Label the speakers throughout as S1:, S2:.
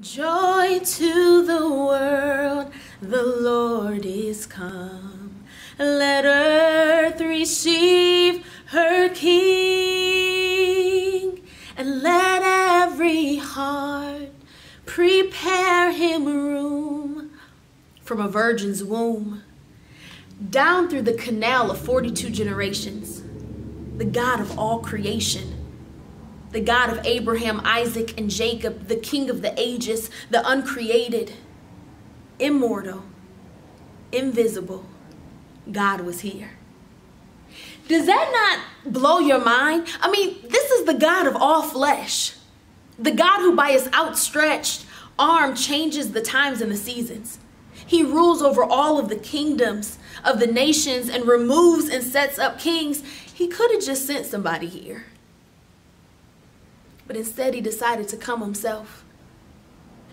S1: Joy to the world, the Lord is come. Let earth receive her King, and let every heart prepare him room from a virgin's womb. Down through the canal of 42 generations, the God of all creation the God of Abraham, Isaac, and Jacob, the King of the ages, the uncreated, immortal, invisible, God was here. Does that not blow your mind? I mean, this is the God of all flesh, the God who by his outstretched arm changes the times and the seasons. He rules over all of the kingdoms of the nations and removes and sets up kings. He could have just sent somebody here but instead he decided to come himself.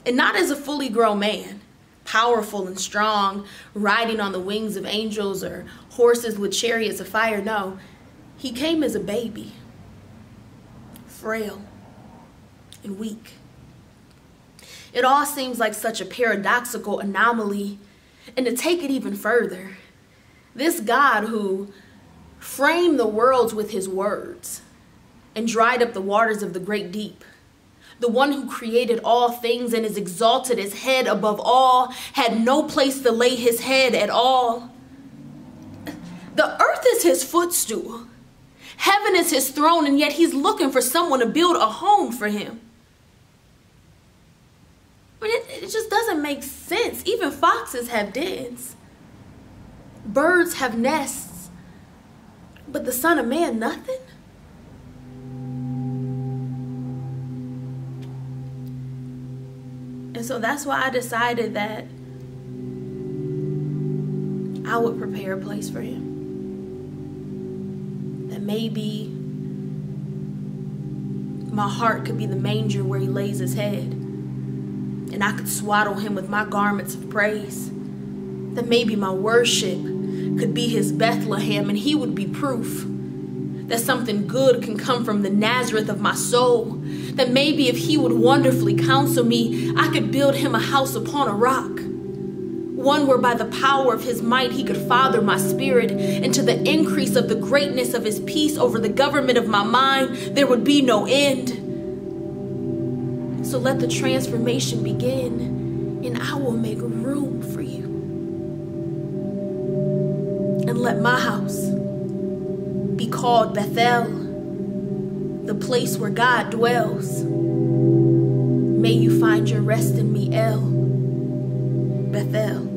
S1: And not as a fully grown man, powerful and strong, riding on the wings of angels or horses with chariots of fire. No, he came as a baby, frail and weak. It all seems like such a paradoxical anomaly. And to take it even further, this God who framed the worlds with his words and dried up the waters of the great deep. The one who created all things and is exalted as head above all had no place to lay his head at all. The earth is his footstool. Heaven is his throne, and yet he's looking for someone to build a home for him. It, it just doesn't make sense. Even foxes have dens, birds have nests, but the Son of Man, nothing? And so that's why I decided that I would prepare a place for him. That maybe my heart could be the manger where he lays his head. And I could swaddle him with my garments of praise. That maybe my worship could be his Bethlehem and he would be proof that something good can come from the Nazareth of my soul. That maybe if he would wonderfully counsel me, I could build him a house upon a rock. One where by the power of his might he could father my spirit into the increase of the greatness of his peace over the government of my mind. There would be no end. So let the transformation begin, and I will make room for you. And let my house be called Bethel, the place where God dwells. May you find your rest in me, El, Bethel.